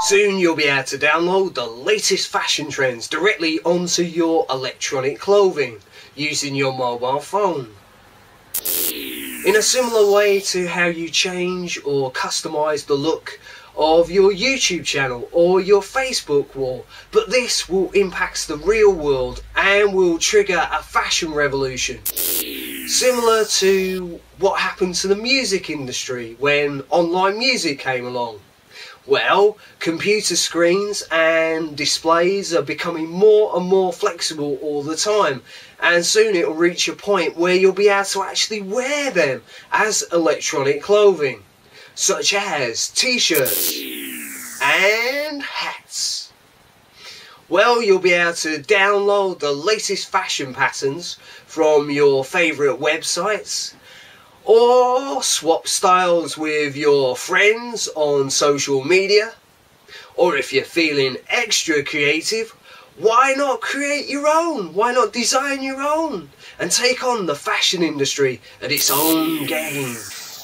Soon you'll be able to download the latest fashion trends directly onto your electronic clothing using your mobile phone. In a similar way to how you change or customize the look of your YouTube channel or your Facebook wall, but this will impact the real world and will trigger a fashion revolution. Similar to what happened to the music industry when online music came along. Well, computer screens and displays are becoming more and more flexible all the time, and soon it will reach a point where you'll be able to actually wear them as electronic clothing, such as t shirts and hats. Well, you'll be able to download the latest fashion patterns from your favourite websites or swap styles with your friends on social media. Or if you're feeling extra creative, why not create your own? Why not design your own? And take on the fashion industry at its own game.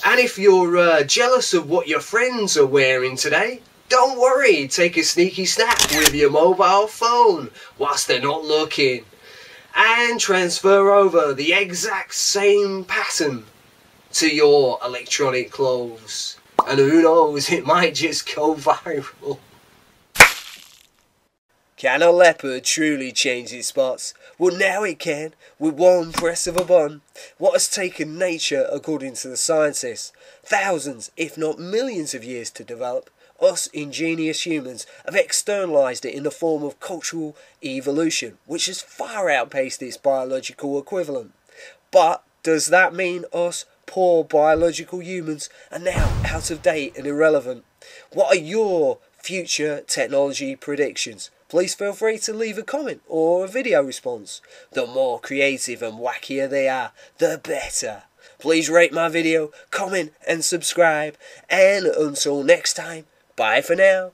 And if you're uh, jealous of what your friends are wearing today, don't worry, take a sneaky snap with your mobile phone whilst they're not looking. And transfer over the exact same pattern to your electronic clothes. And who knows, it might just go viral. Can a leopard truly change its spots? Well, now it can, with one press of a button. What has taken nature, according to the scientists, thousands, if not millions of years to develop, us ingenious humans have externalized it in the form of cultural evolution, which has far outpaced its biological equivalent. But does that mean us poor biological humans are now out of date and irrelevant. What are your future technology predictions? Please feel free to leave a comment or a video response. The more creative and wackier they are, the better. Please rate my video, comment and subscribe. And until next time, bye for now.